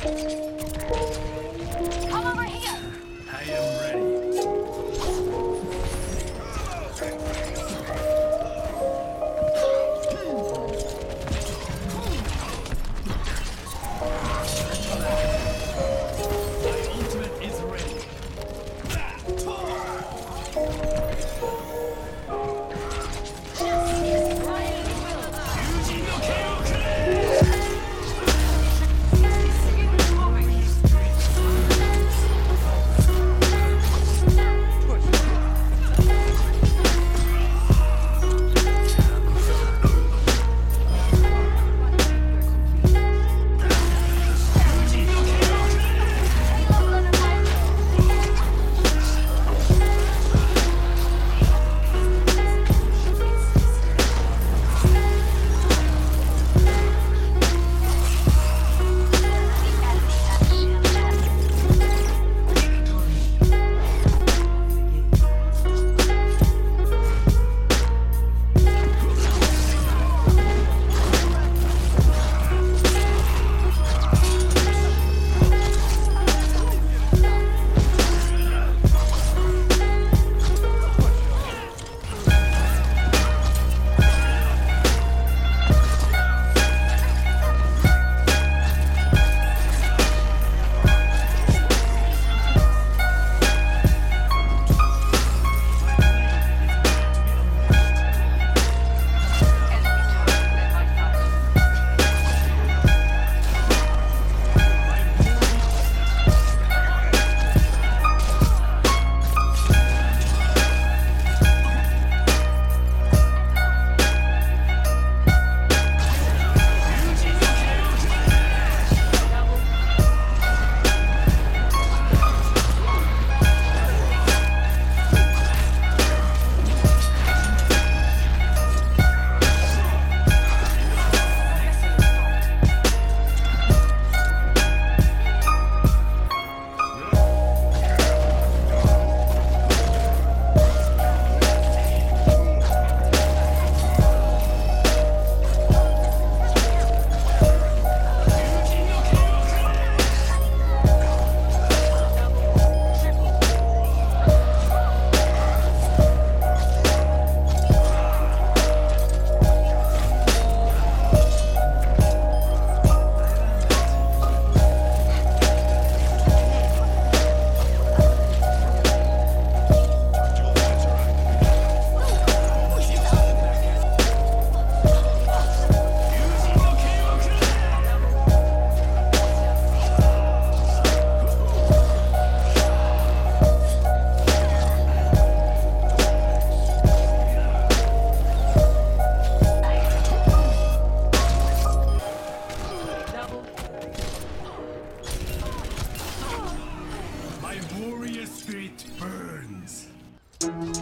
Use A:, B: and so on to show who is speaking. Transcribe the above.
A: Come over here.
B: I am ready. Burns.